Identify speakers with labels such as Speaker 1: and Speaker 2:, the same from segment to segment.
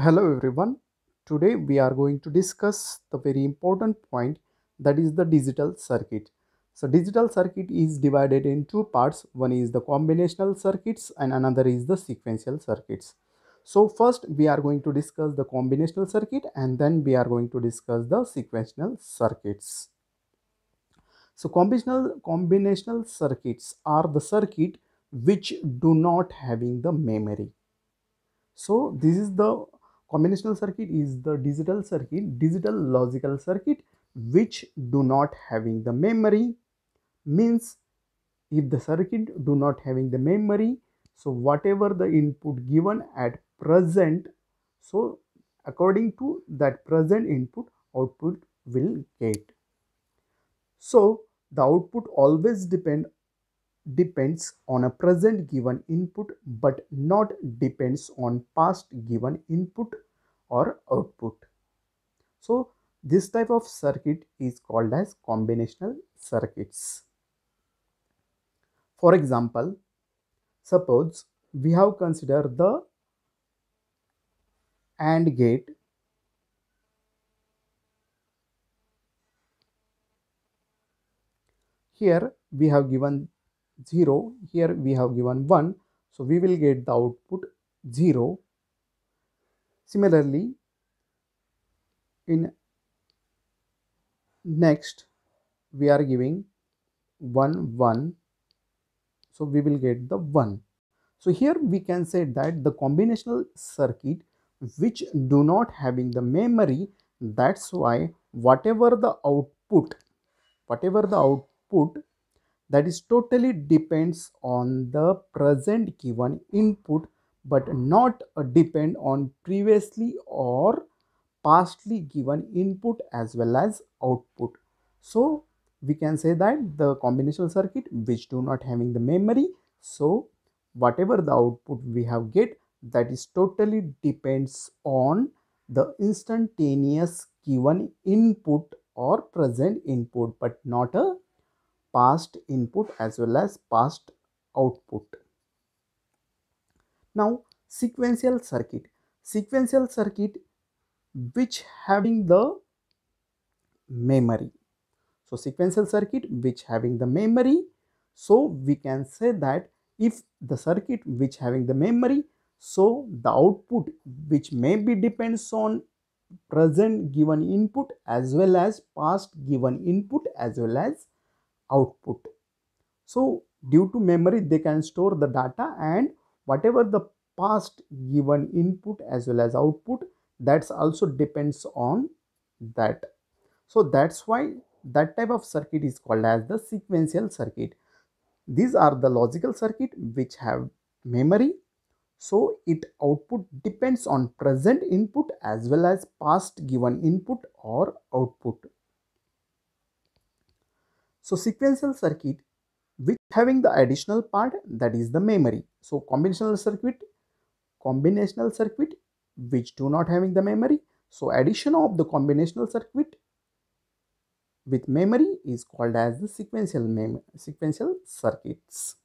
Speaker 1: Hello everyone. Today we are going to discuss the very important point that is the digital circuit. So digital circuit is divided in two parts. One is the combinational circuits and another is the sequential circuits. So first we are going to discuss the combinational circuit and then we are going to discuss the sequential circuits. So combinational combinational circuits are the circuit which do not having the memory. So this is the combinational circuit is the digital circuit, digital logical circuit which do not having the memory. Means if the circuit do not having the memory so whatever the input given at present so according to that present input output will get. So the output always depend depends on a present given input but not depends on past given input or output. So this type of circuit is called as combinational circuits. For example, suppose we have considered the AND gate here we have given 0 here we have given 1 so we will get the output 0 similarly in next we are giving 1 1 so we will get the 1 so here we can say that the combinational circuit which do not having the memory that's why whatever the output whatever the output that is totally depends on the present given input but not uh, depend on previously or pastly given input as well as output. So we can say that the combinational circuit which do not having the memory so whatever the output we have get that is totally depends on the instantaneous given input or present input but not a past input as well as past output. Now sequential circuit. Sequential circuit which having the memory. So sequential circuit which having the memory. So we can say that if the circuit which having the memory so the output which maybe depends on present given input as well as past given input as well as output. So due to memory they can store the data and whatever the past given input as well as output that's also depends on that. So that's why that type of circuit is called as the sequential circuit. These are the logical circuit which have memory. So it output depends on present input as well as past given input or output. So sequential circuit which having the additional part that is the memory. So combinational circuit, combinational circuit which do not having the memory. So addition of the combinational circuit with memory is called as the sequential sequential circuits.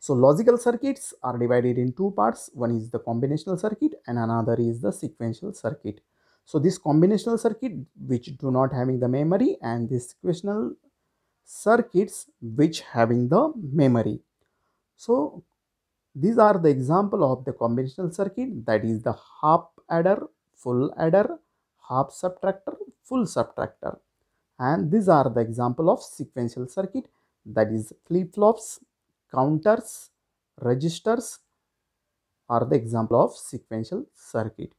Speaker 1: So logical circuits are divided in two parts. One is the combinational circuit and another is the sequential circuit. So this combinational circuit which do not having the memory and this sequential circuits which having the memory. So these are the example of the combinational circuit that is the half adder, full adder, half subtractor, full subtractor. And these are the example of sequential circuit that is flip-flops, counters, registers are the example of sequential circuit.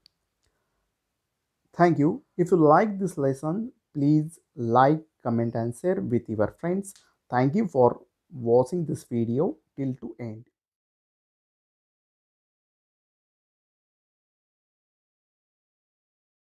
Speaker 1: Thank you. If you like this lesson, please like, comment and share with your friends. Thank you for watching this video till to end.